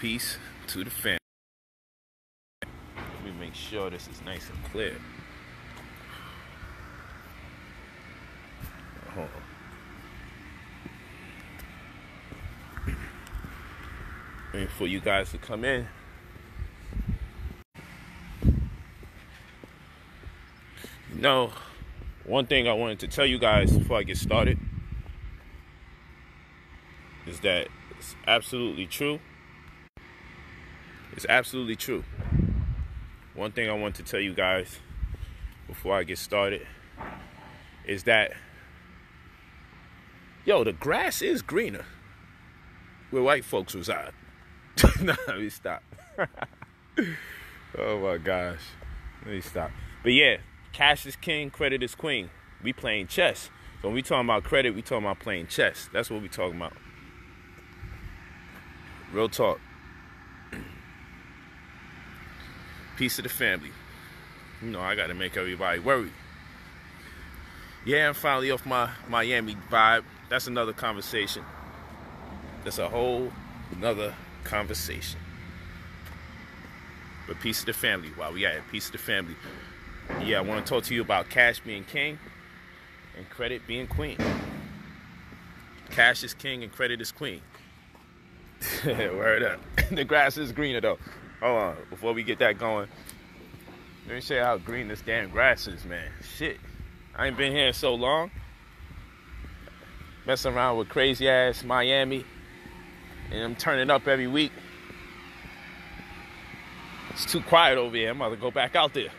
Peace to the family. Let me make sure this is nice and clear. Hold on. Waiting for you guys to come in. Know, one thing I wanted to tell you guys before I get started is that it's absolutely true. It's absolutely true. One thing I want to tell you guys before I get started is that, yo, the grass is greener where white folks reside. nah, let me stop. oh my gosh. Let me stop. But yeah, cash is king, credit is queen. We playing chess. So when we talking about credit, we talking about playing chess. That's what we talking about. Real talk. Peace of the family. You know, I gotta make everybody worry. Yeah, I'm finally off my Miami vibe. That's another conversation. That's a whole another conversation. But peace of the family. While we at it, peace of the family. Yeah, I want to talk to you about cash being king and credit being queen. Cash is king and credit is queen. Word up. the grass is greener though. Hold on, before we get that going, let me show you how green this damn grass is, man. Shit. I ain't been here so long. Messing around with crazy ass Miami. And I'm turning up every week. It's too quiet over here. I'm about to go back out there.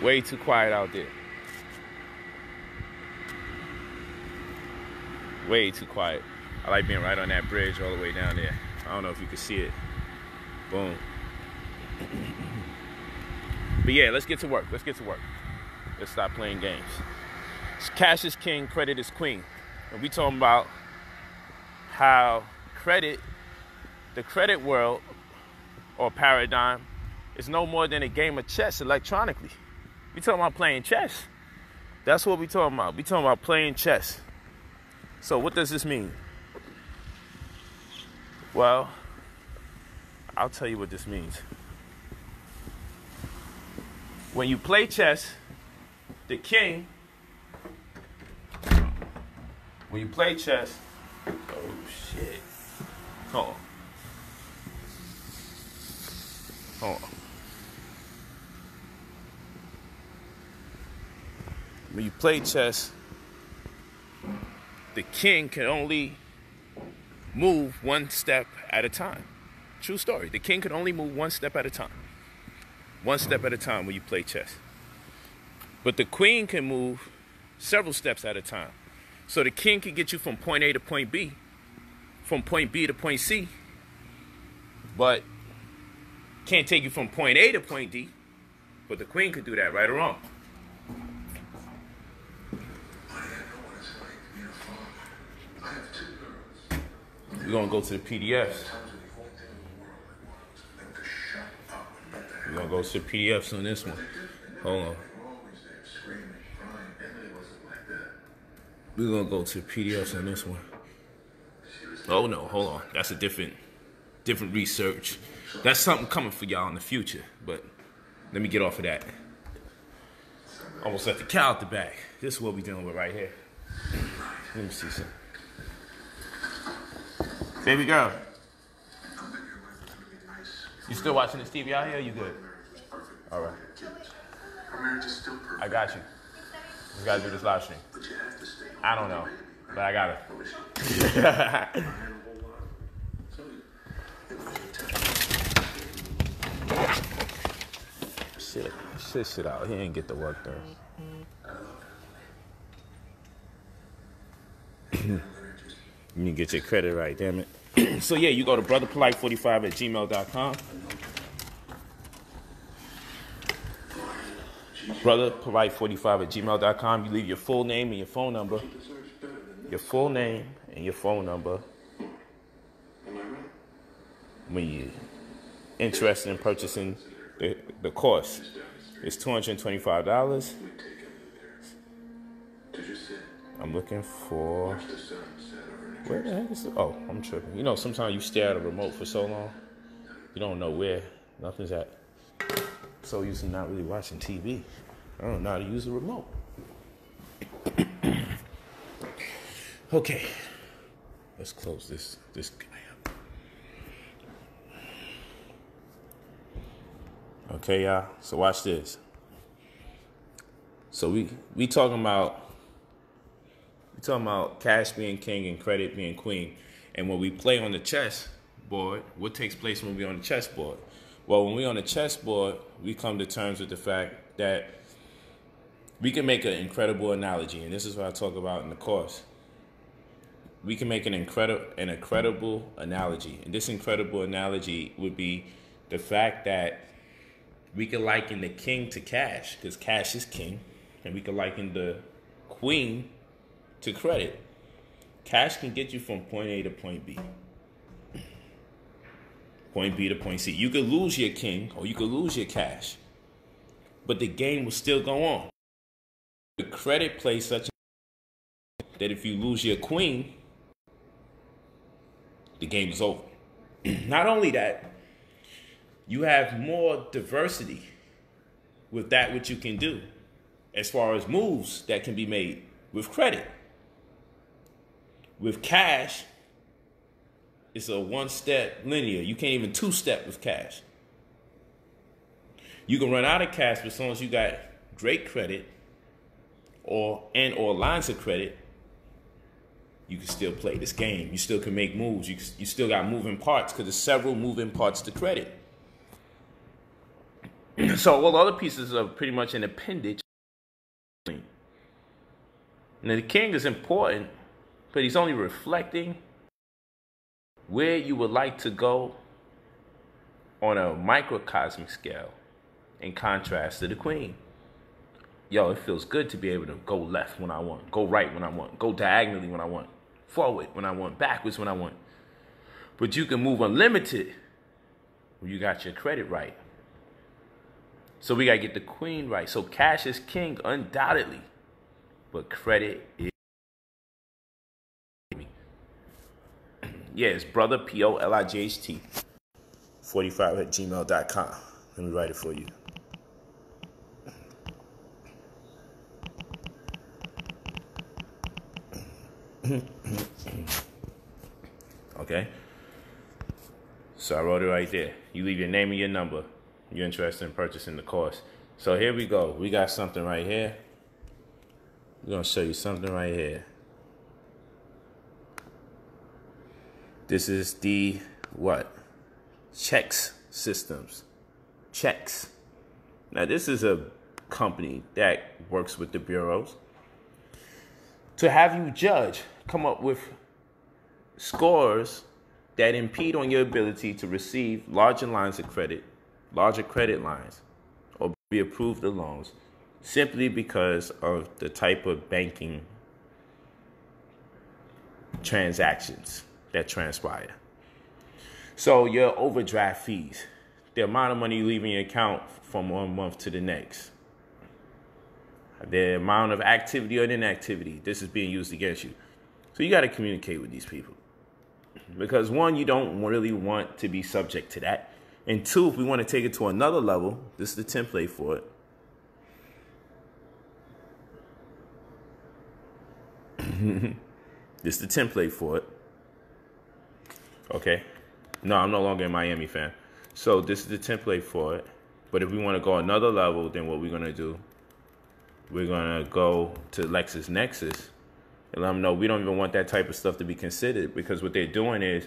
Way too quiet out there. Way too quiet. I like being right on that bridge all the way down there. I don't know if you can see it. Boom. but yeah, let's get to work. Let's get to work. Let's stop playing games. Cash is king, credit is queen. And we talking about how credit, the credit world or paradigm, is no more than a game of chess electronically. We talking about playing chess. That's what we talking about. We talking about playing chess. So what does this mean? Well, I'll tell you what this means. When you play chess, the king, when you play chess, oh shit. Hold on. Hold on. When you play chess, the king can only move one step at a time. True story. The king can only move one step at a time. One step at a time when you play chess. But the queen can move several steps at a time. So the king can get you from point A to point B, from point B to point C, but can't take you from point A to point D. But the queen could do that, right or wrong. We're gonna go to the PDFs. We're gonna go to the PDFs on this one. Hold on. We're gonna go to the PDFs on this one. Oh no, hold on. That's a different different research. That's something coming for y'all in the future. But let me get off of that. Almost let the cow at the back. This is what we're dealing with right here. Let me see something. Baby girl. You still watching this TV out here? You good? All right. I got you. Just gotta do this live stream. I don't know, but I got it. shit, shit, shit out. He ain't get the work done. you need to get your credit right, damn it. so yeah, you go to brotherpolight45 at gmail.com. brotherpolight45 at gmail.com. You leave your full name and your phone number. Your full name and your phone number. When you're interested in purchasing the, the course, it's $225. I'm looking for. Where the heck is? Oh, I'm tripping. You know, sometimes you stare at a remote for so long, you don't know where nothing's at. So used to not really watching TV. I don't know how to use a remote. okay, let's close this this guy up. Okay, y'all. So watch this. So we we talking about talking about cash being king and credit being queen. And when we play on the chess board, what takes place when we on the chessboard? Well, when we on the chessboard, we come to terms with the fact that we can make an incredible analogy, and this is what I talk about in the course. We can make an incredible an incredible analogy, and this incredible analogy would be the fact that we can liken the king to cash, because cash is king, and we can liken the queen to credit. Cash can get you from point A to point B. Point B to point C. You could lose your king or you could lose your cash, but the game will still go on. The credit plays such a that if you lose your queen, the game is over. Not only that, you have more diversity with that which you can do as far as moves that can be made with credit. With cash, it's a one step linear. You can't even two step with cash. You can run out of cash, but as long as you got great credit or and or lines of credit, you can still play this game. You still can make moves. You, you still got moving parts because there's several moving parts to credit. so all the other pieces are pretty much an appendage. Now the king is important, but he's only reflecting where you would like to go on a microcosmic scale in contrast to the queen. Yo, it feels good to be able to go left when I want, go right when I want, go diagonally when I want, forward when I want, backwards when I want. But you can move unlimited when you got your credit right. So we got to get the queen right. So cash is king, undoubtedly. But credit is. Yeah, it's brother P O L I G H T 45 at gmail.com. Let me write it for you. okay? So I wrote it right there. You leave your name and your number. You're interested in purchasing the course. So here we go. We got something right here. We're going to show you something right here. This is the what? Checks systems. Chex. Now this is a company that works with the bureaus to have you judge, come up with scores that impede on your ability to receive larger lines of credit, larger credit lines, or be approved of loans simply because of the type of banking transactions that transpire. So your overdraft fees, the amount of money you leave in your account from one month to the next, the amount of activity or inactivity, this is being used against you. So you got to communicate with these people. Because one, you don't really want to be subject to that. And two, if we want to take it to another level, this is the template for it. this is the template for it. Okay. No, I'm no longer a Miami fan. So this is the template for it. But if we want to go another level, then what we're gonna do, we're gonna go to LexisNexis and let them know we don't even want that type of stuff to be considered because what they're doing is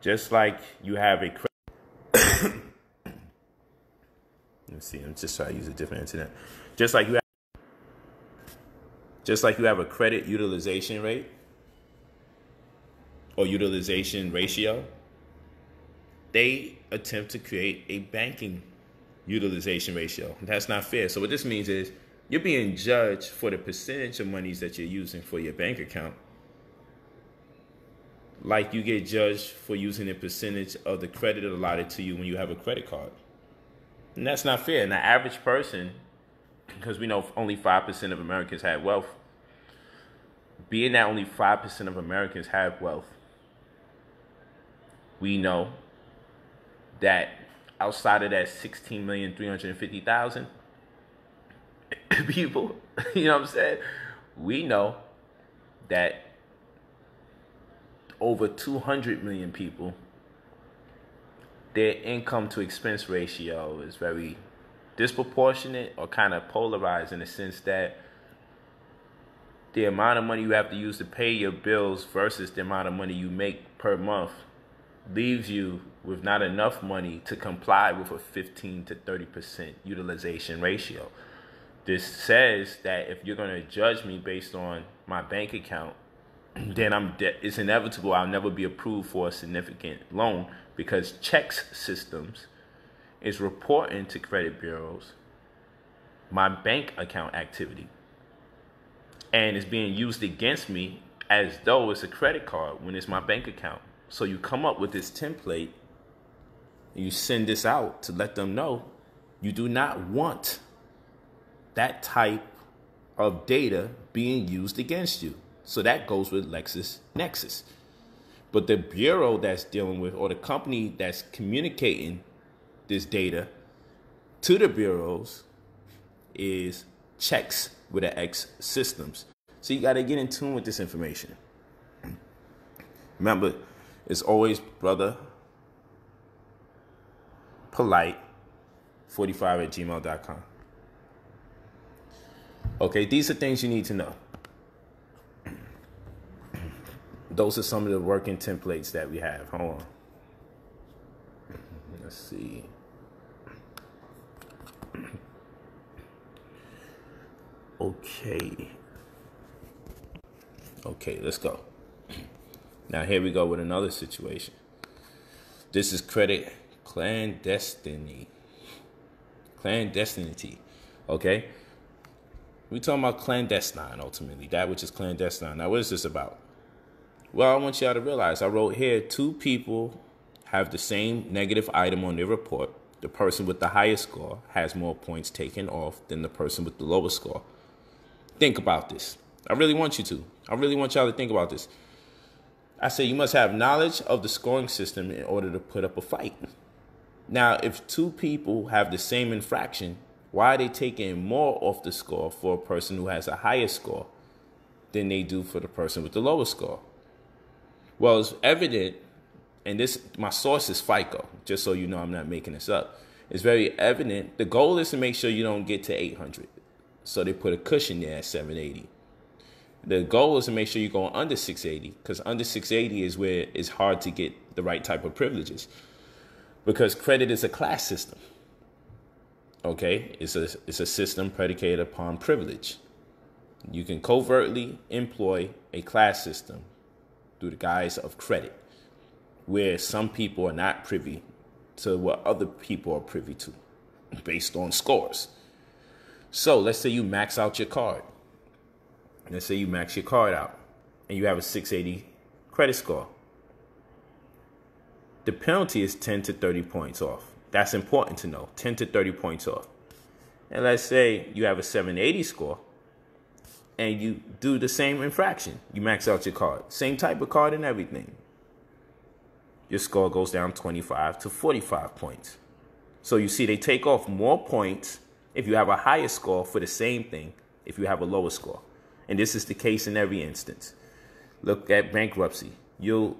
just like you have a credit. Let's see, I'm just trying to use a different internet. Just like you have just like you have a credit utilization rate or utilization ratio, they attempt to create a banking utilization ratio. That's not fair. So what this means is you're being judged for the percentage of monies that you're using for your bank account. Like you get judged for using a percentage of the credit allotted to you when you have a credit card. And that's not fair. And the average person, because we know only 5% of Americans have wealth, being that only 5% of Americans have wealth, we know that outside of that 16,350,000 people, you know what I'm saying? We know that over 200 million people, their income to expense ratio is very disproportionate or kind of polarized in the sense that the amount of money you have to use to pay your bills versus the amount of money you make per month leaves you with not enough money to comply with a 15 to 30% utilization ratio. This says that if you're going to judge me based on my bank account, then I'm de- it's inevitable I'll never be approved for a significant loan because ChexSystems is reporting to credit bureaus my bank account activity and it's being used against me as though it's a credit card when it's my bank account. So you come up with this template and you send this out to let them know you do not want that type of data being used against you. So that goes with LexisNexis. But the bureau that's dealing with, or the company that's communicating this data to the bureaus, is checks with an X systems. So you got to get in tune with this information. Remember, it's always brother polight 45 at gmail.com. Okay, these are things you need to know. Those are some of the working templates that we have. Hold on. Let's see. Okay. Okay, let's go. Now here we go with another situation. This is credit clandestiny. Clandestinity. Okay? We talking about clandestine ultimately, that which is clandestine. Now what is this about? Well, I want y'all to realize I wrote here two people have the same negative item on their report. The person with the highest score has more points taken off than the person with the lowest score. Think about this. I really want you to. I really want y'all to think about this. I say you must have knowledge of the scoring system in order to put up a fight. Now, if two people have the same infraction, why are they taking more off the score for a person who has a higher score than they do for the person with the lower score? Well, it's evident, and this my source is FICO, just so you know I'm not making this up. It's very evident. The goal is to make sure you don't get to 800. So they put a cushion there at 780. The goal is to make sure you go under 680 because under 680 is where it's hard to get the right type of privileges because credit is a class system. Okay, it's a it's a system predicated upon privilege. You can covertly employ a class system through the guise of credit, where some people are not privy to what other people are privy to, based on scores. So let's say you max out your card. Let's say you max your card out and you have a 680 credit score. The penalty is 10 to 30 points off. That's important to know 10 to 30 points off. And let's say you have a 780 score and you do the same infraction. You max out your card, same type of card and everything. Your score goes down 25 to 45 points. So you see, they take off more points if you have a higher score for the same thing if you have a lower score. And this is the case in every instance. Look at bankruptcy. You'll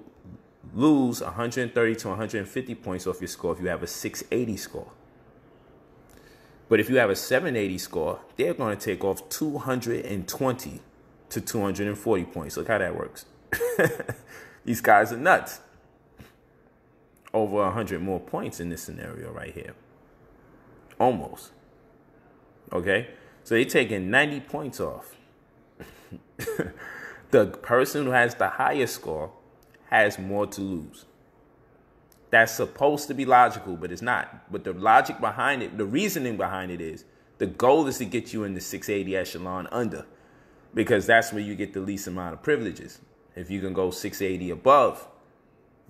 lose 130 to 150 points off your score if you have a 680 score. But if you have a 780 score, they're going to take off 220 to 240 points. Look how that works. These guys are nuts. Over 100 more points in this scenario right here. Almost. Okay? So they're taking 90 points off. The person who has the highest score has more to lose. That's supposed to be logical, but it's not. But the logic behind it, the reasoning behind it is the goal is to get you in the 680 echelon under because that's where you get the least amount of privileges. If you can go 680 above,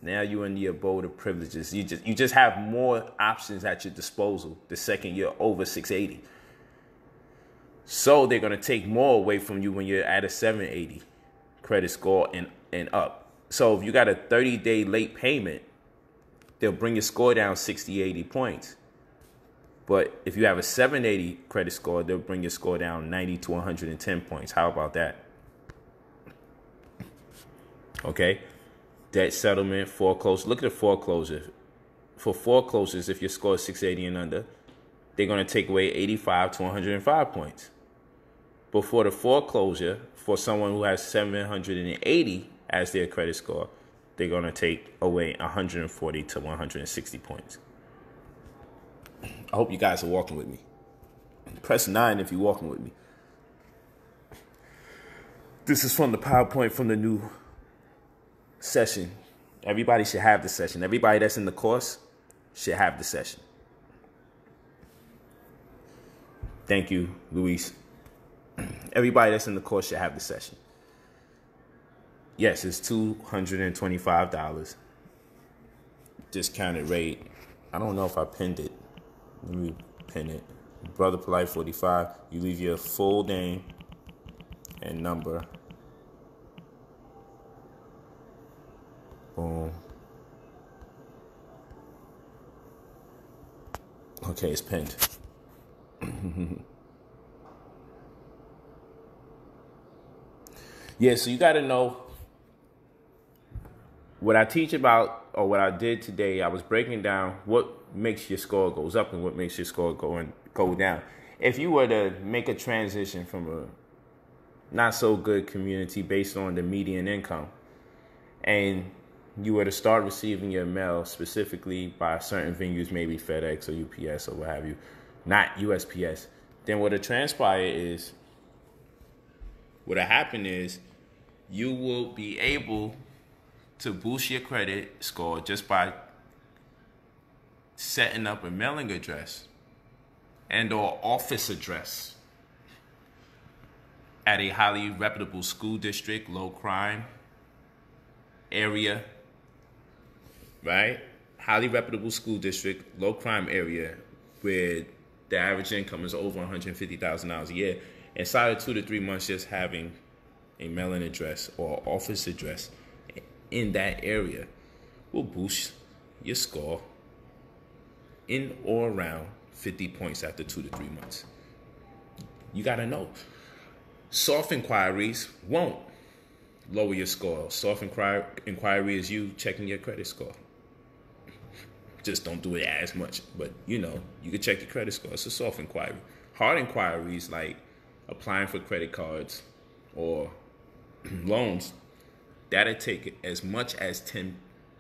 now you're in the abode of privileges. You just you just have more options at your disposal the second you're over 680. So they're going to take more away from you when you're at a 780 credit score and, and up. So if you got a 30 day late payment, they'll bring your score down 60, 80 points. But if you have a 780 credit score, they'll bring your score down 90 to 110 points. How about that? Okay. Debt settlement, foreclosure. Look at the foreclosure. For foreclosures, if your score is 680 and under, they're going to take away 85 to 105 points. But for the foreclosure, for someone who has 780 as their credit score, they're going to take away 140 to 160 points. I hope you guys are walking with me. Press 9 if you're walking with me. This is from the PowerPoint from the new session. Everybody should have the session. Everybody that's in the course should have the session. Thank you, Luis. Everybody that's in the course should have the session. Yes, it's $225. Discounted rate. I don't know if I pinned it. Let me pin it. Brother Polight 45. You leave your full name and number. Boom. Okay, it's pinned. yeah, so you got to know what I teach about or what I did today. I was breaking down what makes your score goes up and what makes your score go and go down. If you were to make a transition from a not so good community based on the median income and you were to start receiving your mail specifically by certain venues, maybe FedEx or UPS or what have you, not USPS, then what will transpire is what'll happen is you will be able to boost your credit score just by setting up a mailing address and or office address at a highly reputable school district, low crime area, right? Highly reputable school district, low crime area where the average income is over $150,000 a year. Inside of two to three months, just having a mailing address or office address in that area will boost your score in or around 50 points after two to three months. You got to know. Soft inquiries won't lower your score. Soft inquiry, inquiry is you checking your credit score. Just don't do it as much, but you know, you can check your credit score. It's a soft inquiry. Hard inquiries like applying for credit cards or loans, that'll take as much as 10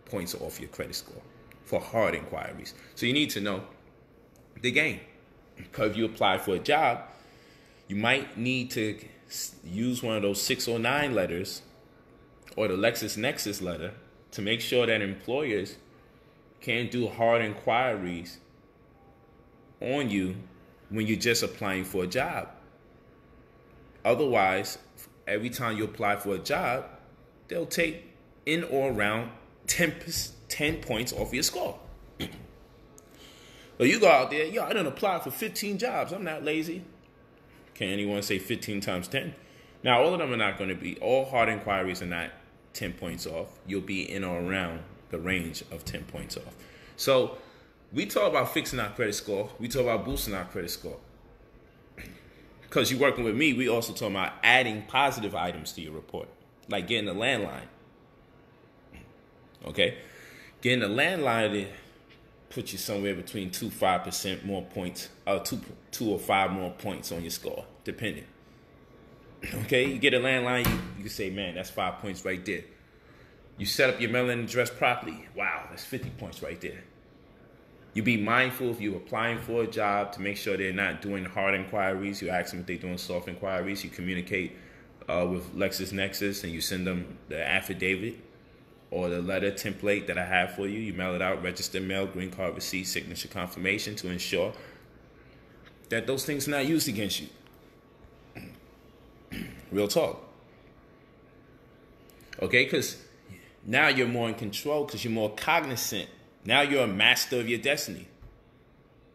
points off your credit score for hard inquiries. So you need to know the game. Because if you apply for a job, you might need to use one of those 609 letters or the LexisNexis letter to make sure that employers can do hard inquiries on you when you're just applying for a job. Otherwise, every time you apply for a job, they'll take in or around 10, 10 points off your score. but you go out there, yo, I didn't apply for 15 jobs. I'm not lazy. Can anyone say 15 times 10? Now, all of them are not going to be, all hard inquiries are not 10 points off. You'll be in or around the range of 10 points off. So, we talk about fixing our credit score. We talk about boosting our credit score. Because you're working with me, we also talk about adding positive items to your report, like getting a landline. Okay? Getting a landline put you somewhere between two five percent more points, uh, two two or five more points on your score, depending. Okay, you get a landline, you, you say, man, that's five points right there. You set up your mailing address properly. Wow, that's 50 points right there. You be mindful if you're applying for a job to make sure they're not doing hard inquiries. You ask them if they're doing soft inquiries. You communicate uh, with LexisNexis and you send them the affidavit or the letter template that I have for you. You mail it out, register mail, green card receipt, signature confirmation to ensure that those things are not used against you. Real talk. Okay, because now you're more in control because you're more cognizant. Now you're a master of your destiny.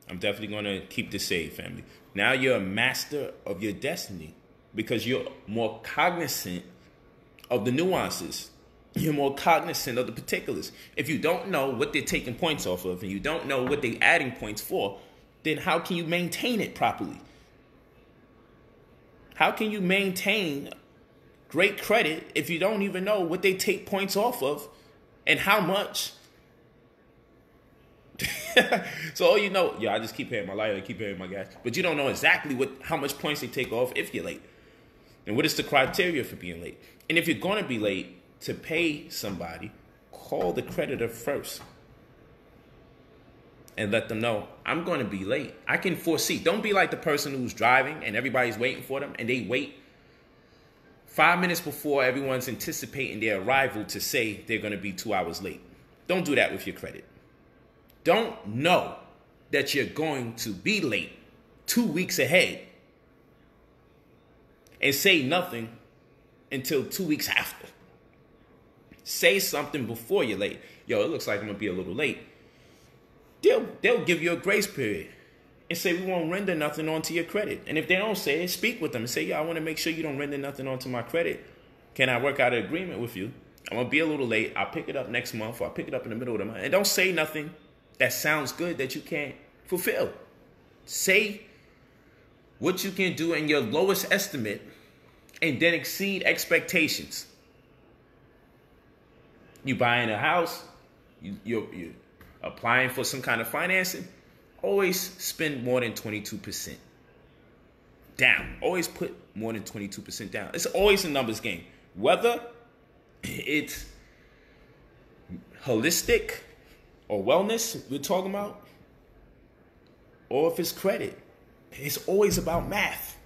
I'm definitely going to keep this safe, family. Now you're a master of your destiny because you're more cognizant of the nuances. You're more cognizant of the particulars. If you don't know what they're taking points off of and you don't know what they're adding points for, then how can you maintain it properly? How can you maintain great credit if you don't even know what they take points off of and how much? so all you know, yeah, I just keep paying my light, I keep paying my gas, but you don't know exactly what how much points they take off if you're late, and what is the criteria for being late. And if you're going to be late to pay somebody, call the creditor first and let them know I'm going to be late. I can foresee. Don't be like the person who's driving and everybody's waiting for them and they wait five minutes before everyone's anticipating their arrival to say they're going to be two hours late. Don't do that with your credit. Don't know that you're going to be late two weeks ahead and say nothing until two weeks after. Say something before you're late. Yo, it looks like I'm gonna be a little late. They'll they'll give you a grace period and say we won't render nothing onto your credit. And if they don't say it, speak with them and say, yo, I want to make sure you don't render nothing onto my credit. Can I work out an agreement with you? I'm gonna be a little late. I'll pick it up next month or I'll pick it up in the middle of the month. And don't say nothing that sounds good that you can't fulfill. Say what you can do in your lowest estimate and then exceed expectations. You buying a house, you, you're, you're applying for some kind of financing, always spend more than 22% down. Always put more than 22% down. It's always a numbers game. Whether it's holistic or wellness we're talking about, or if it's credit, it's always about math.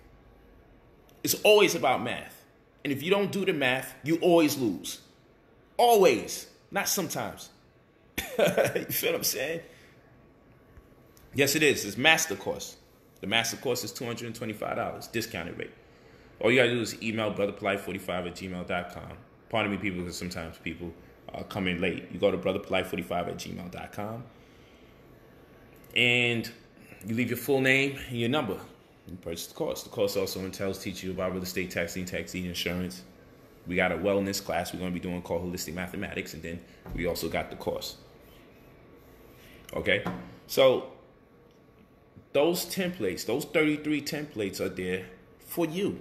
It's always about math. And if you don't do the math, you always lose. Always, not sometimes. you feel what I'm saying? Yes, it is. It's master course. The master course is $225, discounted rate. All you gotta do is email brotherpolight45 at gmail.com. Pardon me, people, because sometimes people uh, come in late. You go to brotherpolight45 at gmail.com and you leave your full name and your number. You purchase the course. The course also entails teach you about real estate taxing, taxing insurance. We got a wellness class we're going to be doing called Holistic Mathematics, and then we also got the course. Okay, so those templates, those 33 templates are there for you.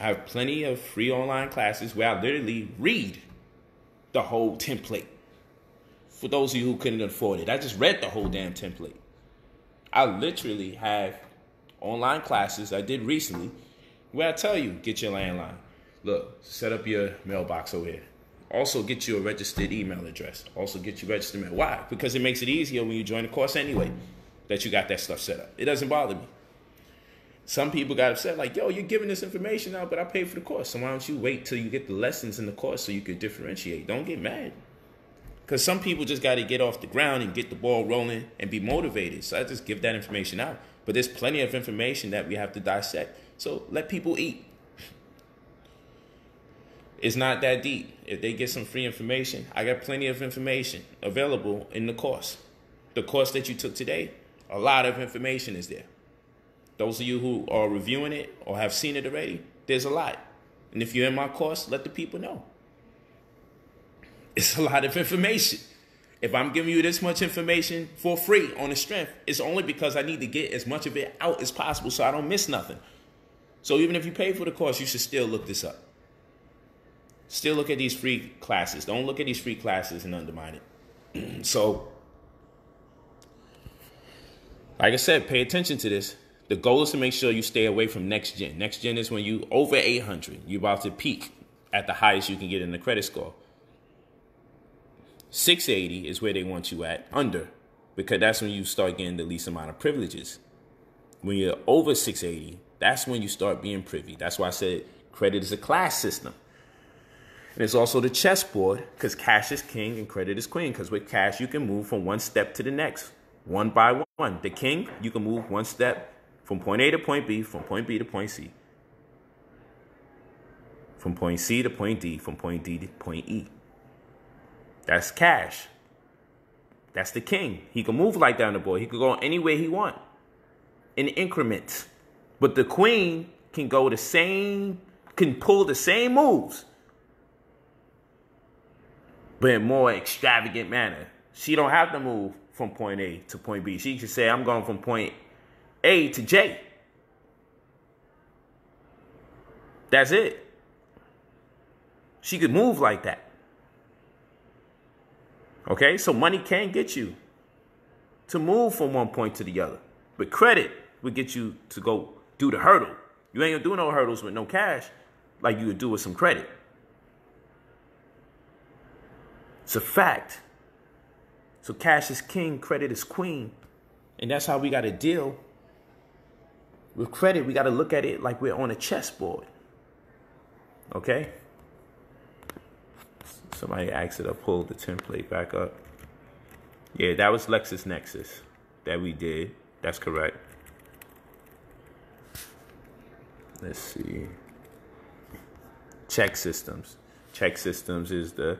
I have plenty of free online classes where I literally read the whole template. For those of you who couldn't afford it, I just read the whole damn template. I literally have online classes I did recently where I tell you get your landline. Look, set up your mailbox over here. Also, get you a registered email address. Also, get you registered mail. Why? Because it makes it easier when you join the course anyway that you got that stuff set up. It doesn't bother me. Some people got upset, like, yo, you're giving this information out, but I paid for the course. So why don't you wait till you get the lessons in the course so you can differentiate? Don't get mad. Because some people just got to get off the ground and get the ball rolling and be motivated. So I just give that information out. But there's plenty of information that we have to dissect. So let people eat. It's not that deep. If they get some free information, I got plenty of information available in the course. The course that you took today, a lot of information is there. Those of you who are reviewing it or have seen it already, there's a lot. And if you're in my course, let the people know. It's a lot of information. If I'm giving you this much information for free on the strength, it's only because I need to get as much of it out as possible so I don't miss nothing. So even if you pay for the course, you should still look this up. Still look at these free classes. Don't look at these free classes and undermine it. so, like I said, pay attention to this. The goal is to make sure you stay away from next gen. Next gen is when you over 800, you're about to peak at the highest you can get in the credit score. 680 is where they want you at, under, because that's when you start getting the least amount of privileges. When you're over 680, that's when you start being privy. That's why I said credit is a class system. And it's also the chessboard because cash is king and credit is queen. Because with cash, you can move from one step to the next, one by one. The king, you can move one step from point A to point B, from point B to point C, from point C to point D, from point D to point E. That's cash. That's the king. He can move like down the board. He can go any way he want in increments. But the queen can go the same, can pull the same moves but in more extravagant manner. She don't have to move from point A to point B. She can say, I'm going from point A to J. That's it. She could move like that. Okay, so money can get you to move from one point to the other. But credit would get you to go do the hurdle. You ain't gonna do no hurdles with no cash like you would do with some credit. It's a fact. So cash is king, credit is queen. And that's how we gotta deal with credit. We gotta look at it like we're on a chessboard. Okay? Somebody asked it I pulled the template back up. Yeah, that was LexisNexis that we did. That's correct. Let's see. ChexSystems. Check Systems is the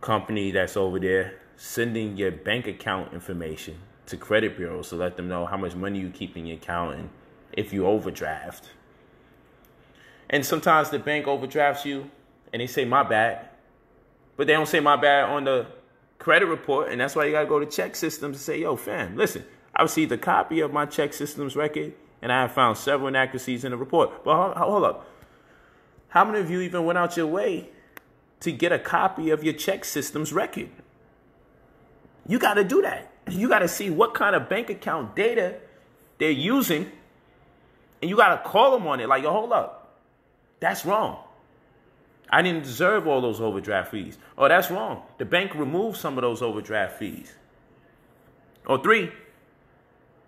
company that's over there sending your bank account information to credit bureaus to let them know how much money you keep in your account and if you overdraft. And sometimes the bank overdrafts you and they say, my bad. But they don't say my bad on the credit report. And that's why you got to go to ChexSystems and say, yo, fam, listen, I received a copy of my ChexSystems record and I have found several inaccuracies in the report. But hold, hold up. How many of you even went out your way to get a copy of your ChexSystems record? You got to do that. You got to see what kind of bank account data they're using. And you got to call them on it. Like, yo, hold up. That's wrong. I didn't deserve all those overdraft fees. Oh, that's wrong. The bank removed some of those overdraft fees. Or three,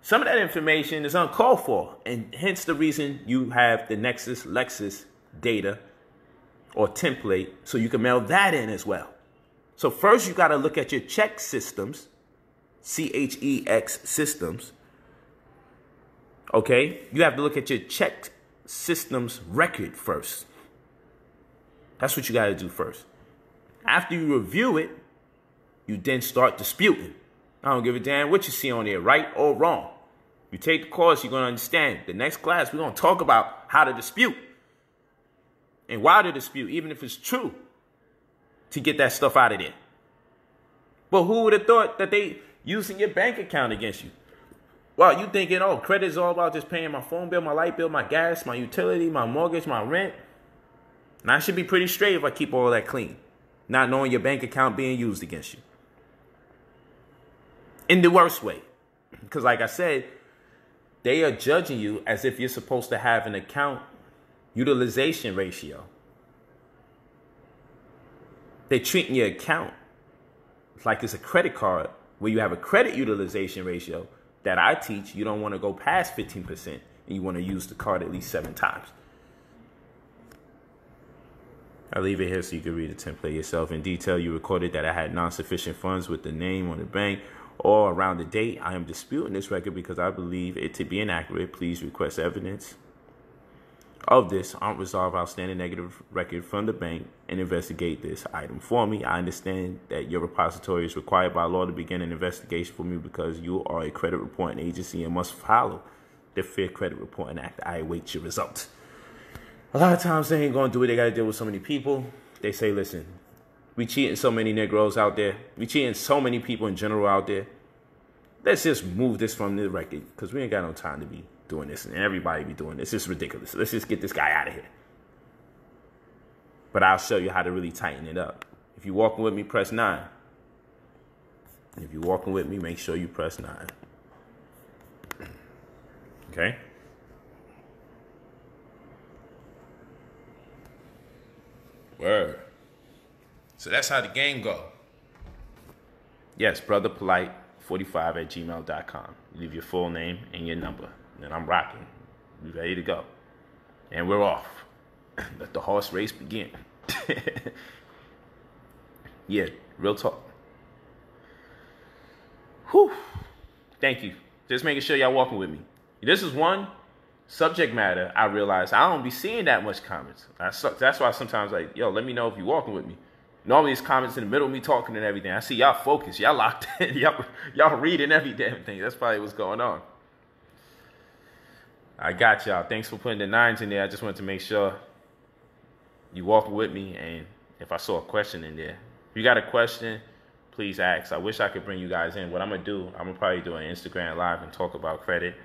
some of that information is uncalled for, and hence the reason you have the Nexus Lexus data or template so you can mail that in as well. So first you got to look at your ChexSystems, C H E X systems. Okay? You have to look at your check systems record first. That's what you got to do first. After you review it, you then start disputing. I don't give a damn what you see on there, right or wrong. You take the course, you're going to understand. The next class, we're going to talk about how to dispute and why to dispute, even if it's true, to get that stuff out of there. But who would have thought that they using your bank account against you? Well, you thinking, oh, credit is all about just paying my phone bill, my light bill, my gas, my utility, my mortgage, my rent. And I should be pretty straight if I keep all that clean, not knowing your bank account being used against you. In the worst way. Because, like I said, they are judging you as if you're supposed to have an account utilization ratio. They're treating your account like it's a credit card where you have a credit utilization ratio that I teach. You don't want to go past 15% and you want to use the card at least seven times. I leave it here so you can read the template yourself in detail. You recorded that I had non-sufficient funds with the name on the bank or around the date. I am disputing this record because I believe it to be inaccurate. Please request evidence of this I'll unresolved outstanding negative record from the bank and investigate this item for me. I understand that your repository is required by law to begin an investigation for me because you are a credit reporting agency and must follow the Fair Credit Reporting Act. I await your results. A lot of times they ain't gonna do it. They gotta deal with so many people. They say, listen, we cheating so many Negroes out there. We cheating so many people in general out there. Let's just move this from the record because we ain't got no time to be doing this and everybody be doing this. It's ridiculous. Let's just get this guy out of here. But I'll show you how to really tighten it up. If you're walking with me, press nine. If you're walking with me, make sure you press nine. Okay? Word. So that's how the game go. Yes, brother polight 45 at gmail.com. Leave your full name and your number. And I'm rocking. We ready to go. And we're off. Let the horse race begin. yeah, real talk. Whew. Thank you. Just making sure y'all walking with me. This is one subject matter, I realize I don't be seeing that much comments. That's, that's why sometimes like, yo, let me know if you're walking with me. Normally it's comments in the middle of me talking and everything. I see y'all focused, y'all locked in, y'all, y'all reading every damn thing. That's probably what's going on. I got y'all. Thanks for putting the nines in there. I just wanted to make sure you walking with me and if I saw a question in there, If you got a question, please ask. I wish I could bring you guys in. What I'm gonna do, I'm gonna probably do an Instagram live and talk about credit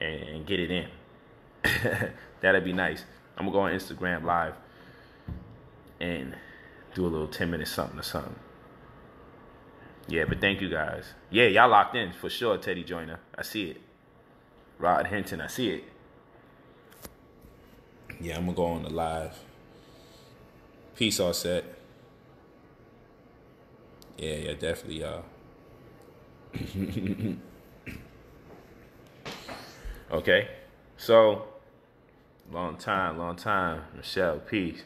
and, and get it in. That'd be nice. I'm gonna go on Instagram live and do a little 10 minute something or something. Yeah, but thank you guys. Yeah, y'all locked in for sure, Teddy Joyner. I see it. Rod Hinton, I see it. Yeah, I'm gonna go on the live. Peace all set. Yeah, yeah, definitely, y'all. okay, so long time, long time, Michelle. Peace.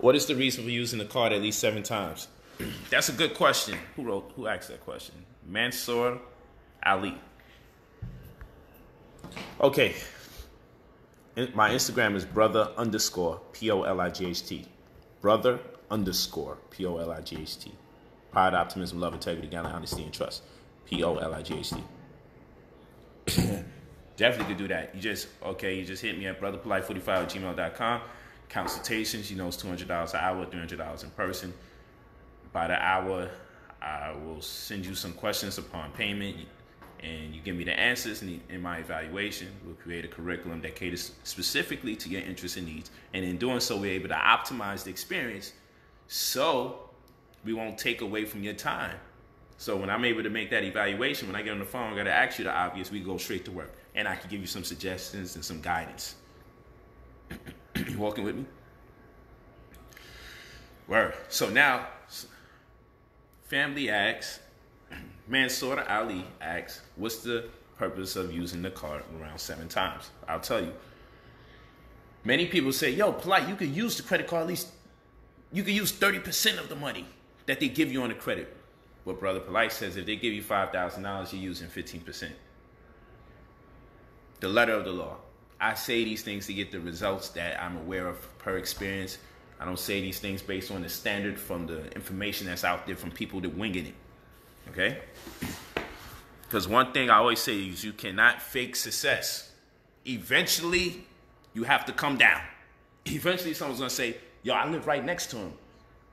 What is the reason for using the card at least seven times? That's a good question. Who wrote? Who asked that question? Mansour Ali. Okay. My Instagram is brother underscore P O L I G H T. Brother underscore P O L I G H T. Pride, optimism, love, integrity, gallant, honesty, and trust. P O L I G H T. Definitely could do that. You just, okay, you just hit me at brotherpolight45 at gmail.com consultations. You know, it's two hundred dollars an hour, three hundred dollars in person. By the hour, I will send you some questions upon payment, and you give me the answers in, in my evaluation. We'll create a curriculum that caters specifically to your interests and needs, and in doing so, we're able to optimize the experience, so we won't take away from your time. So when I'm able to make that evaluation, when I get on the phone, I got to ask you the obvious. We go straight to work, and I can give you some suggestions and some guidance. You walking with me? Word. So now, family asks, Mansour Ali asks, what's the purpose of using the card around seven times? I'll tell you. Many people say, yo, polight, you could use the credit card at least, you could use 30% of the money that they give you on the credit. But Brother Polight says if they give you $5,000, you're using 15%. The letter of the law. I say these things to get the results that I'm aware of per experience. I don't say these things based on the standard from the information that's out there from people that winging it. Okay? Because one thing I always say is you cannot fake success. Eventually, you have to come down. Eventually, someone's gonna say, "Yo, I live right next to him.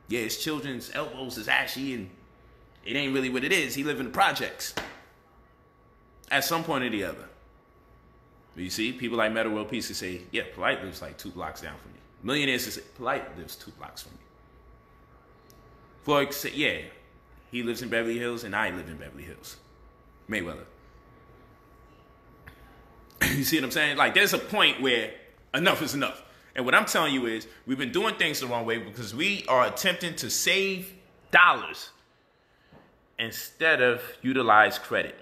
Yeah, his children's elbows is ashy, and it ain't really what it is. He live in the projects." At some point or the other. You see, people like Metta World Peace can say, yeah, Polight lives like two blocks down from me. Millionaires say, Polight lives two blocks from me. Floyd say, yeah, he lives in Beverly Hills and I live in Beverly Hills. Mayweather. you see what I'm saying? Like, there's a point where enough is enough. And what I'm telling you is, we've been doing things the wrong way because we are attempting to save dollars instead of utilize credit.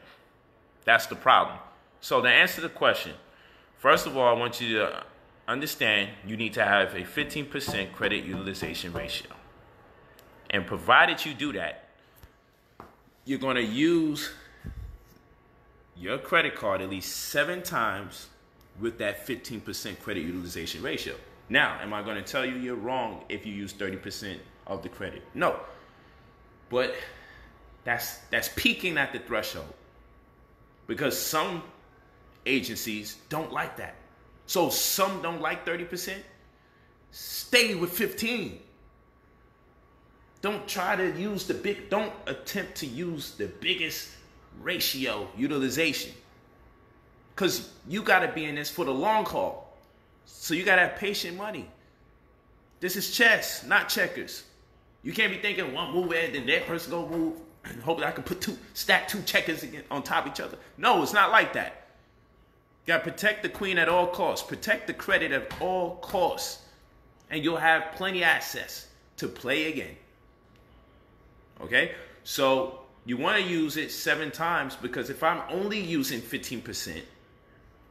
That's the problem. So to answer the question, first of all, I want you to understand you need to have a 15% credit utilization ratio. And provided you do that, you're going to use your credit card at least seven times with that 15% credit utilization ratio. Now, am I going to tell you you're wrong if you use 30% of the credit? No. But that's that's peaking at the threshold. Because some agencies don't like that. So some don't like 30%. Stay with 15. Don't try to use the big, don't attempt to use the biggest ratio utilization. Because you got to be in this for the long haul. So you got to have patient money. This is chess, not checkers. You can't be thinking one move and then that person go move and hope that I can put two, stack two checkers on top of each other. No, it's not like that. You gotta protect the queen at all costs. Protect the credit at all costs. And you'll have plenty access to play again. Okay? So you want to use it seven times because if I'm only using 15%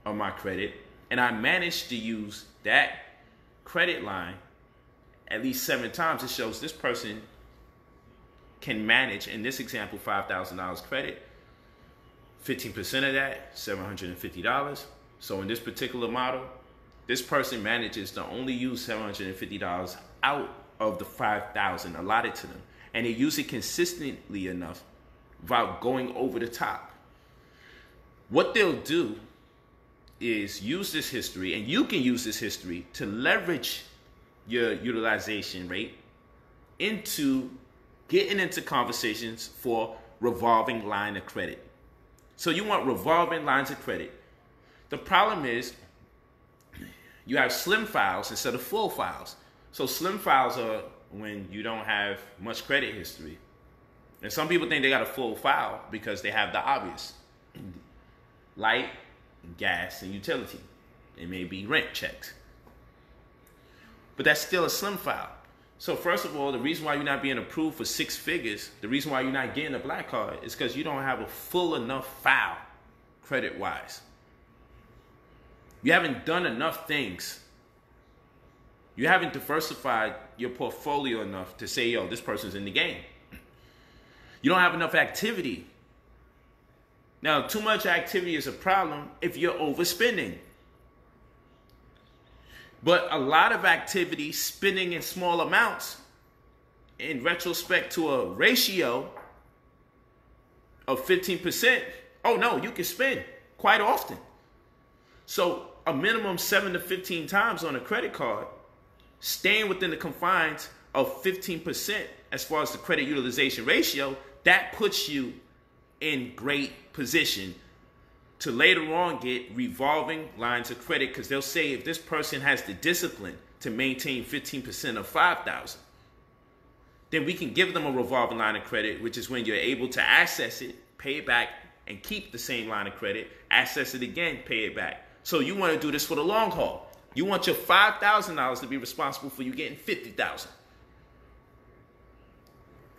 of my credit and I manage to use that credit line at least seven times, it shows this person can manage, in this example, $5,000 credit 15% of that, $750. So in this particular model, this person manages to only use $750 out of the 5000 allotted to them. And they use it consistently enough without going over the top. What they'll do is use this history, and you can use this history to leverage your utilization rate into getting into conversations for revolving line of credit. So you want revolving lines of credit. The problem is you have slim files instead of full files. So slim files are when you don't have much credit history. And some people think they got a full file because they have the obvious light, gas, and utility. It may be rent checks. But that's still a slim file. So first of all, the reason why you're not being approved for six figures, the reason why you're not getting a black card is because you don't have a full enough file credit wise. You haven't done enough things. You haven't diversified your portfolio enough to say, yo, this person's in the game. You don't have enough activity. Now, too much activity is a problem if you're overspending. But a lot of activity spending in small amounts, in retrospect to a ratio of 15%, oh no, you can spend quite often. So a minimum 7 to 15 times on a credit card, staying within the confines of 15% as far as the credit utilization ratio, that puts you in great position to later on get revolving lines of credit because they'll say if this person has the discipline to maintain 15% of 5000 then we can give them a revolving line of credit which is when you're able to access it pay it back and keep the same line of credit access it again pay it back. So you want to do this for the long haul you want your $5000 to be responsible for you getting 50000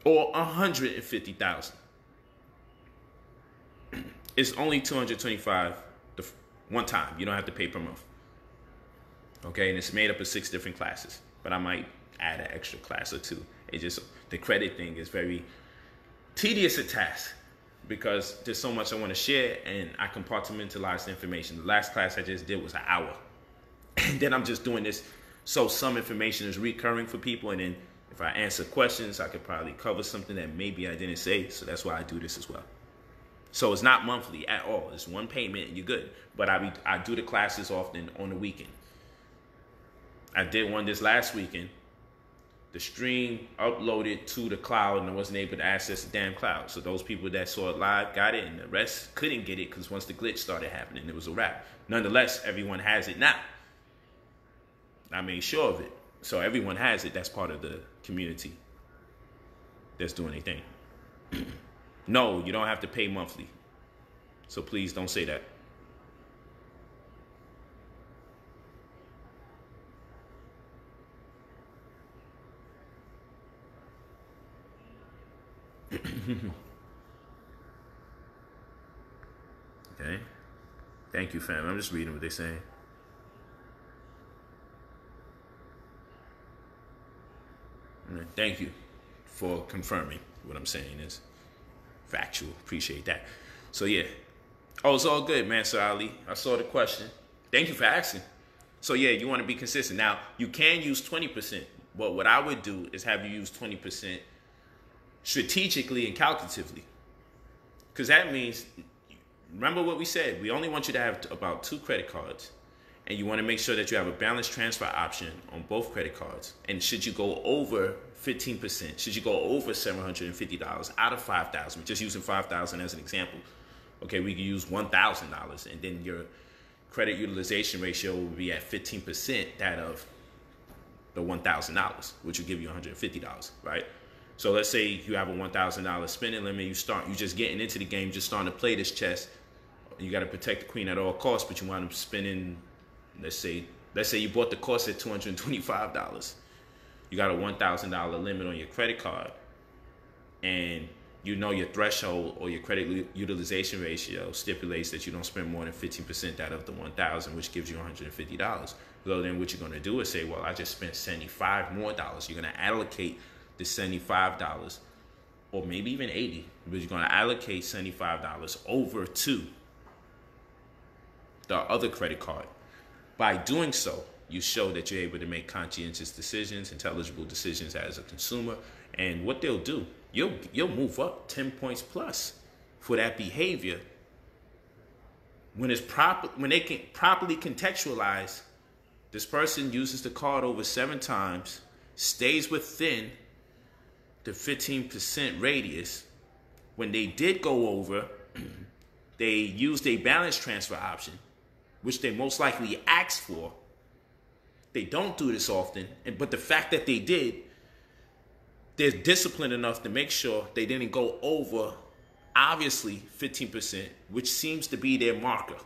or 150000 it's only 225 the one time. You don't have to pay per month. Okay, and it's made up of six different classes. But I might add an extra class or two. It just the credit thing is very tedious a task because there's so much I want to share and I compartmentalize the information. The last class I just did was an hour. And then I'm just doing this so some information is recurring for people and then if I answer questions, I could probably cover something that maybe I didn't say. So that's why I do this as well. So it's not monthly at all. It's one payment and you're good. But I be, I do the classes often on the weekend. I did one this last weekend. The stream uploaded to the cloud and I wasn't able to access the damn cloud. So those people that saw it live got it and the rest couldn't get it because once the glitch started happening, it was a wrap. Nonetheless, everyone has it now. I made sure of it. So everyone has it. That's part of the community that's doing anything. No, you don't have to pay monthly. So please don't say that. okay. Thank you, fam. I'm just reading what they're saying. Thank you for confirming what I'm saying is factual. Appreciate that. So yeah. Oh, it's all good, man. So Ali, I saw the question. Thank you for asking. So yeah, you want to be consistent. Now you can use 20%, but what I would do is have you use 20% strategically and calculatively. Because that means remember what we said. We only want you to have about two credit cards. And you want to make sure that you have a balanced transfer option on both credit cards. And should you go over 15%. Should you go over $750 out of 5000 just using 5000 as an example. Okay, we can use $1,000 and then your credit utilization ratio will be at 15% that of the $1,000, which will give you $150, right? So let's say you have a $1,000 spending limit, you start, You're just getting into the game, just starting to play this chess. You got to protect the queen at all costs, but you wind up spending, let's say, let's say you bought the course at $225 you got a $1,000 limit on your credit card and you know your threshold or your credit utilization ratio stipulates that you don't spend more than 15% out of the 1000 which gives you $150 so then what you're going to do is say well i just spent 75 more dollars. You're going to allocate the $75 or maybe even 80 but you're going to allocate $75 over to the other credit card by doing so you show that you're able to make conscientious decisions, intelligible decisions as a consumer. And what they'll do, you'll you'll move up 10 points plus for that behavior when it's proper when they can properly contextualize This person uses the card over seven times, stays within the 15% radius. When they did go over, they used a balance transfer option, which they most likely asked for. They don't do this often, and but the fact that they did, they're disciplined enough to make sure they didn't go over, obviously, 15%, which seems to be their marker,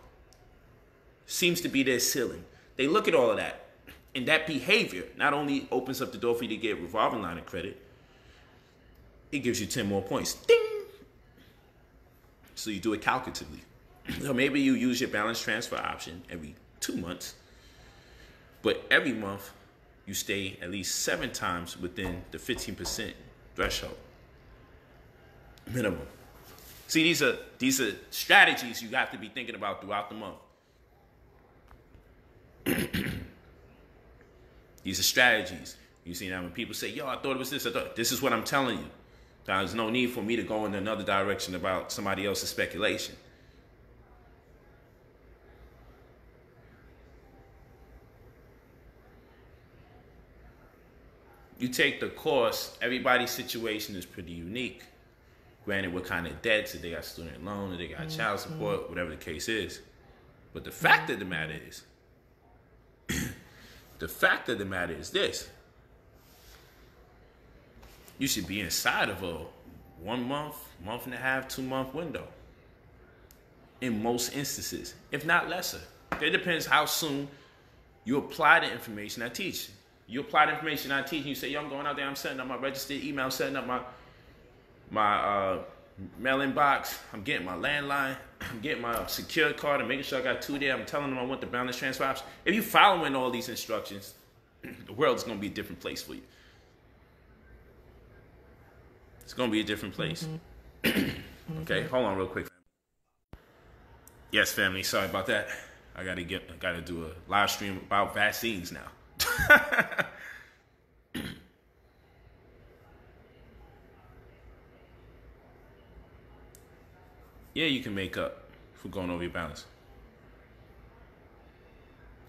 seems to be their ceiling. They look at all of that. And that behavior not only opens up the door for you to get revolving line of credit, it gives you 10 more points. Ding! So you do it calculatively. So maybe you use your balance transfer option every two months, but every month you stay at least seven times within the 15% threshold minimum. See, these are these are strategies you have to be thinking about throughout the month. these are strategies. You see now when people say, "Yo, I thought it was this," I thought this is what I'm telling you. There's no need for me to go in another direction about somebody else's speculation. You take the course, everybody's situation is pretty unique. Granted, what kind of debts, if they got student loan, if they got child mm-hmm. support, whatever the case is. But the fact of the matter is, the fact of the matter is this you should be inside of a one month, month and a half, two month window. In most instances, if not lesser. It depends how soon you apply the information I teach. You apply the information I teach, and you say, "Yo, I'm going out there. I'm setting up my registered email. I'm setting up my my uh, mailing box. I'm getting my landline. I'm getting my secure card. I'm making sure I got two there. I'm telling them I want the balance transfer option. If you're following all these instructions, the world's going to be a different place for you. It's gonna be a different place. Mm-hmm. okay, hold on real quick. Yes, family. Sorry about that. I gotta get. I gotta do a live stream about vaccines now. yeah, you can make up for going over your balance.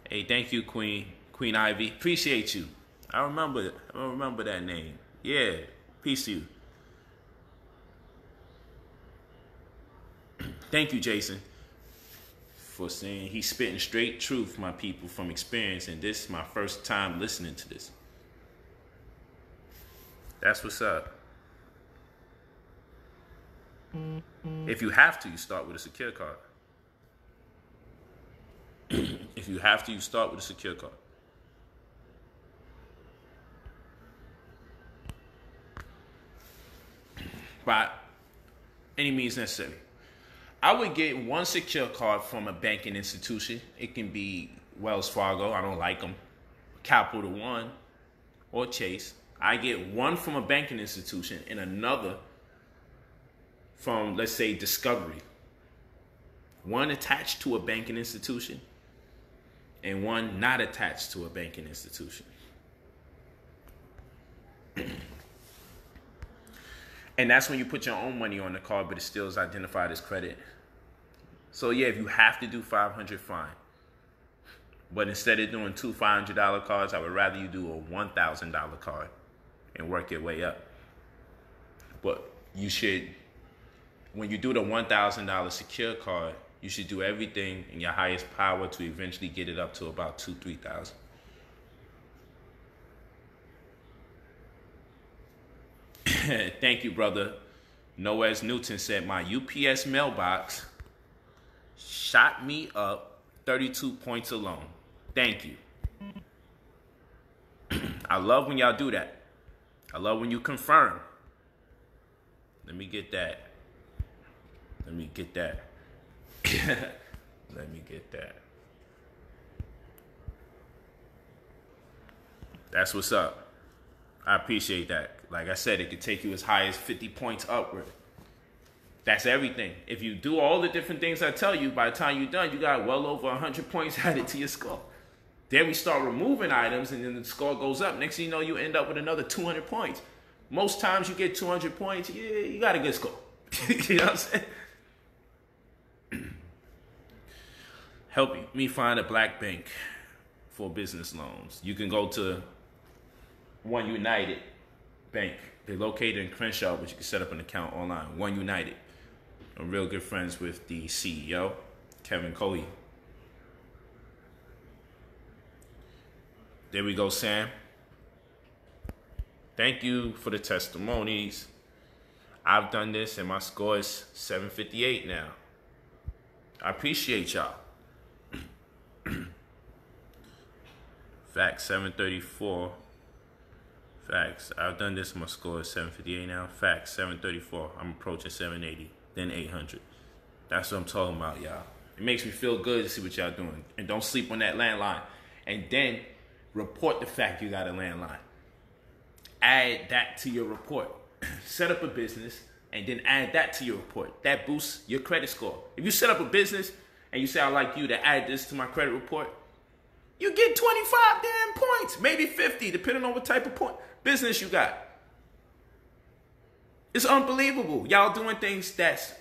Hey, thank you, Queen Queen Ivy. Appreciate you. I remember. I remember that name. Yeah, peace to you. Thank you, Jason, for saying he's spitting straight truth, my people, from experience. And this is my first time listening to this. That's what's up. Mm-hmm. If you have to, you start with a secure card. if you have to, you start with a secure card. By any means necessary. I would get one secure card from a banking institution. It can be Wells Fargo. I don't like them. Capital One or Chase. I get one from a banking institution and another from, let's say, Discovery. One attached to a banking institution and one not attached to a banking institution. And that's when you put your own money on the card, but it still is identified as credit. So yeah, if you have to do 500, fine. But instead of doing two $500 cards, I would rather you do a $1,000 card and work your way up. But you should, when you do the $1,000 secure card, you should do everything in your highest power to eventually get it up to about two, 3,000. Thank you, brother. Noah's Newton said, My UPS mailbox shot me up 32 points alone. Thank you. I love when y'all do that. I love when you confirm. Let me get that. Let me get that. Let me get that. That's what's up. I appreciate that. Like I said, it could take you as high as 50 points upward. That's everything. If you do all the different things I tell you, by the time you're done, you got well over 100 points added to your score. Then we start removing items, and then the score goes up. Next thing you know, you end up with another 200 points. Most times you get 200 points, yeah, you got a good score. you know what I'm saying? Help me find a black bank for business loans. You can go to One United Bank. They're located in Crenshaw, but you can set up an account online. One United. I'm real good friends with the CEO, Kevin Cohee. There we go, Sam. Thank you for the testimonies. I've done this and my score is 758 now. I appreciate y'all. Fact 734. Facts. I've done this. My score is 758 now. Facts 734. I'm approaching 780. Then 800. That's what I'm talking about, y'all. It makes me feel good to see what y'all doing. And don't sleep on that landline. And then report the fact you got a landline add that to your report. set up a business and then add that to your report. That boosts your credit score. If you set up a business and you say, I'd like you to add this to my credit report, you get 25 damn points, maybe 50, depending on what type of point business you got. It's unbelievable. Y'all doing things that's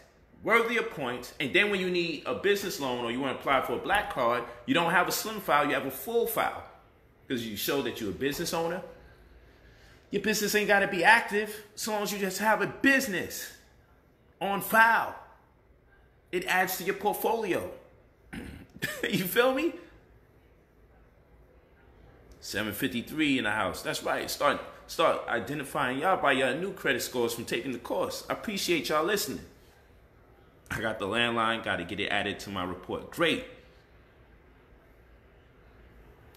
worthy of points, and then when you need a business loan or you want to apply for a black card, you don't have a slim file, you have a full file. Because you show that you're a business owner, your business ain't got to be active so long as you just have a business on file. It adds to your portfolio. you feel me? 753 in the house. That's right. Start start identifying y'all by your new credit scores from taking the course. I appreciate y'all listening. I got the landline, got to get it added to my report. Great.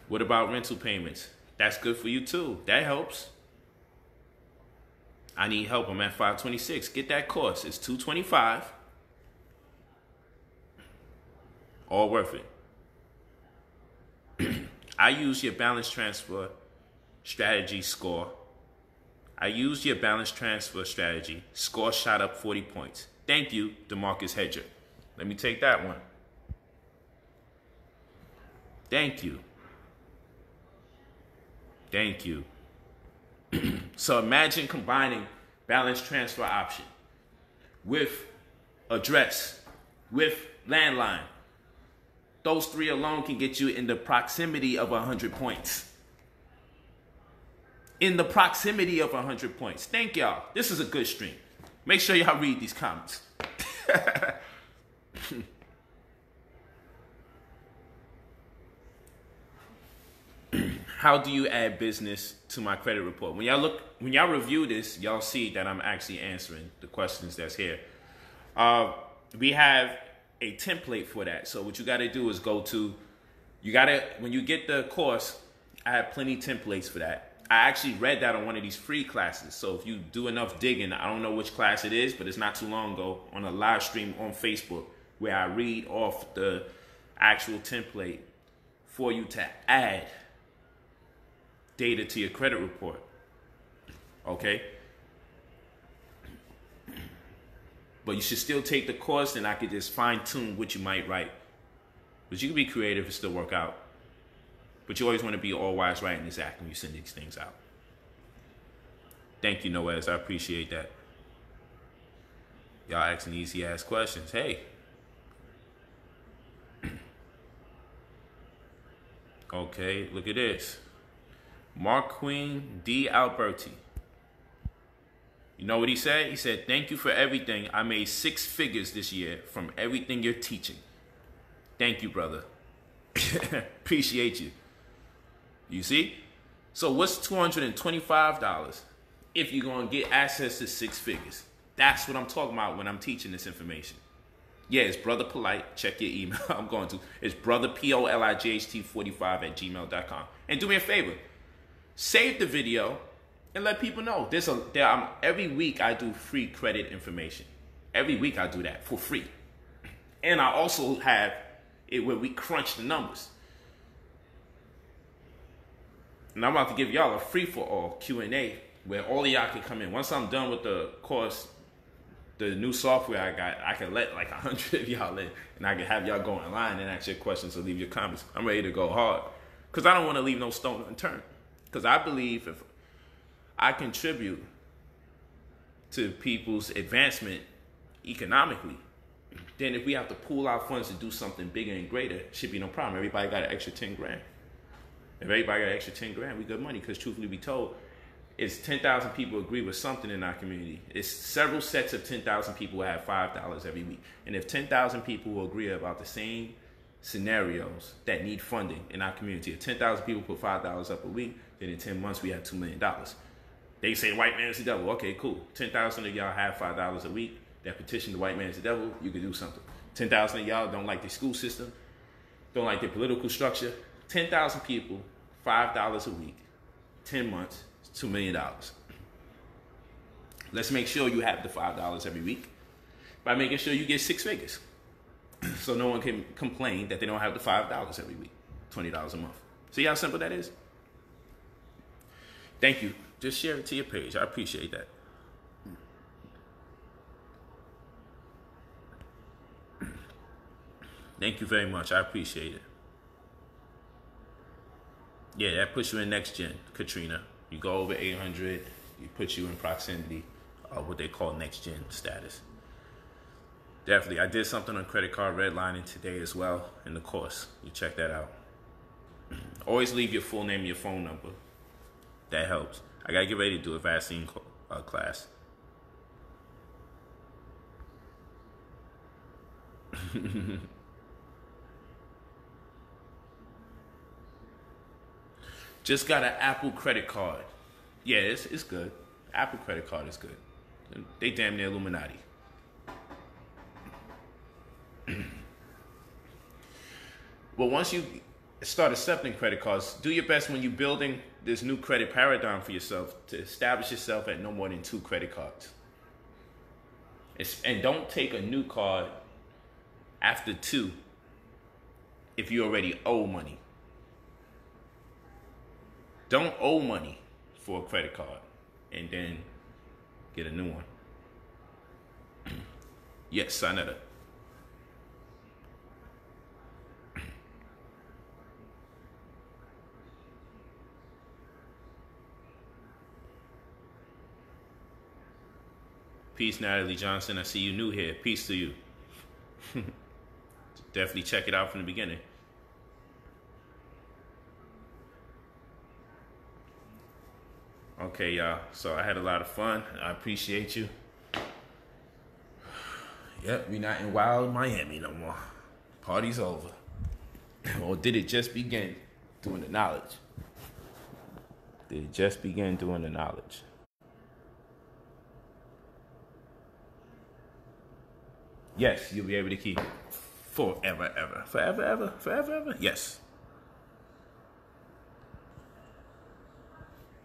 What about rental payments? That's good for you too. That helps. I need help. I'm at 526. Get that course. It's 225. All worth it. I use your balance transfer strategy score. I used your balance transfer strategy. Score shot up 40 points. Thank you, Demarcus Hedger. Let me take that one. Thank you. Thank you. so imagine combining balance transfer option with address, with landline. Those three alone can get you in the proximity of 100 points. In the proximity of 100 points. Thank y'all. This is a good stream. Make sure y'all read these comments. how do you add business to my credit report? When y'all look, when y'all review this, y'all see that I'm actually answering the questions that's here. Uh, we have a template for that. So what you got to do is go to, you got to when you get the course, I have plenty templates for that. I actually read that on one of these free classes. So if you do enough digging, I don't know which class it is, but it's not too long ago on a live stream on Facebook where I read off the actual template for you to add data to your credit report. Okay? But you should still take the course and I could just fine tune what you might write. But you can be creative and still work out. But you always want to be all wise, right, and exact when you send these things out. Thank you, Noez. I appreciate that. Y'all asking easy ass questions. Hey. okay, look at this. Mark Queen D. Alberti. You know what he said? He said, Thank you for everything. I made six figures this year from everything you're teaching. Thank you, brother. Appreciate you. You see? So, what's $225 if you're going to get access to six figures? That's what I'm talking about when I'm teaching this information. Yeah, it's Brother Polight. Check your email. I'm going to. It's brother, P O L I G H T 45 at gmail.com. And do me a favor save the video and let people know. There's a there. I'm, every week I do free credit information. Every week I do that for free, and I also have it where we crunch the numbers. And I'm about to give y'all a free for all Q and A where all of y'all can come in. Once I'm done with the course, the new software I got, I can let like a hundred of y'all in, and I can have y'all go online and ask your questions or leave your comments. I'm ready to go hard because I don't want to leave no stone unturned. Because I believe if I contribute to people's advancement economically, then if we have to pool our funds to do something bigger and greater, should be no problem. Everybody got an extra 10 grand. If everybody got an extra 10 grand, we good money. Because truthfully be told, it's 10,000 people agree with something in our community. It's several sets of 10,000 people will have $5 every week. And if 10,000 people will agree about the same scenarios that need funding in our community, if 10,000 people put $5 up a week, then in 10 months we have $2 million. They say white man is the devil. Okay, cool. 10,000 of y'all have $5 a week that petition the white man is the devil. You could do something. 10,000 of y'all don't like the school system, don't like the political structure. 10,000 people, $5 a week, 10 months, $2 million. Let's make sure you have the $5 every week by making sure you get six figures. so no one can complain that they don't have the $5 every week, $20 a month. See how simple that is? Thank you. Just share it to your page. I appreciate that. Thank you very much. I appreciate it. Yeah, that puts you in next gen, Katrina. You go over 800, you put you in proximity of what they call next gen status. Definitely. I did something on credit card redlining today as well in the course. You check that out. Always leave your full name and your phone number. That helps. I gotta get ready to do a vaccine uh, class. Just got an Apple credit card. Yeah, it's, it's good. Apple credit card is good. They damn near Illuminati. but once you start accepting credit cards, do your best when you're building this new credit paradigm for yourself to establish yourself at no more than two credit cards. It's, and don't take a new card after two if you already owe money. Don't owe money for a credit card and then get a new one. yes, Senator. Peace, Natalie Johnson. I see you new here. Peace to you. Definitely check it out from the beginning. Okay, y'all. So I had a lot of fun. I appreciate you. Yep, we're not in wild Miami no more. Party's over. or did it just begin doing the knowledge? Did it just begin doing the knowledge? Yes, you'll be able to keep it forever, ever. Forever, ever, forever, ever. Yes.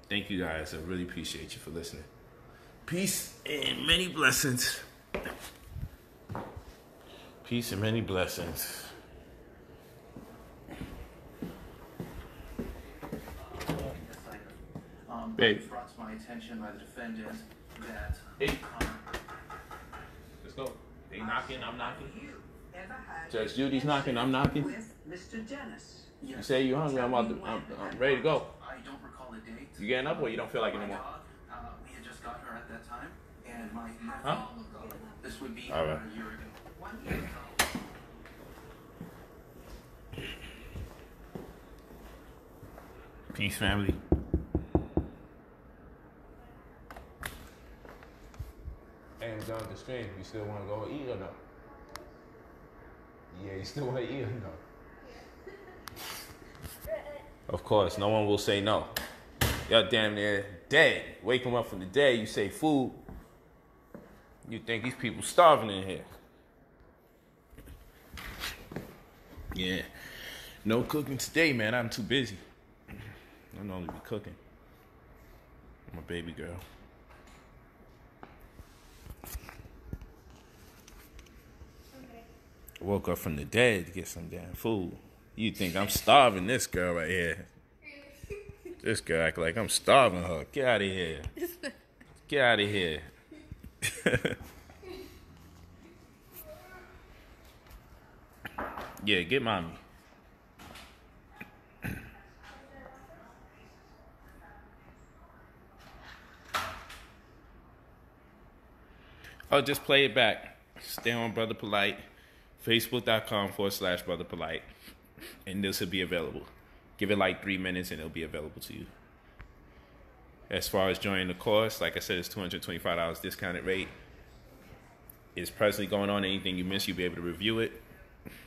Thank you guys. I really appreciate you for listening. Peace and many blessings. Peace and many blessings. Um, Babe. brought to my attention by the defendant that Hey. um, Let's go. They knocking, I'm knocking. You Judge Judy's knocking, I'm knocking. Mr. Dennis? You say you're hungry, I'm, about to, I'm, I'm ready to go. I don't recall the date. You getting up or you don't feel like it My no uh, we had just got her at that time, and my. Huh? This would be All right. a year ago. One year ago. Peace, family. John the stream, you still want to go eat or no? Yeah, you still want to eat or no? Of course, no one will say no. Y'all damn near dead. Wake them up from the dead, you say food. You think these people starving in here. Yeah. No cooking today, man. I'm too busy. I normally be cooking. I'm a baby girl. Woke up from the dead to get some damn food. You think I'm starving this girl right here? This girl act like I'm starving her. Get out of here. Get out of here. yeah, get mommy. Oh, just play it back. Stay on Brother Polight. Facebook.com forward slash Brother Polight. And this will be available. Give it like three minutes and it'll be available to you. As far as joining the course, like I said, it's $225 discounted rate. It's presently going on. Anything you miss, you'll be able to review it.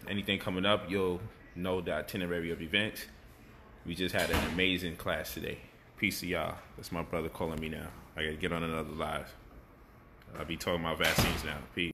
Anything coming up, you'll know the itinerary of events. We just had an amazing class today. Peace to y'all. That's my brother calling me now. I gotta get on another live. I'll be talking about vaccines now. Peace.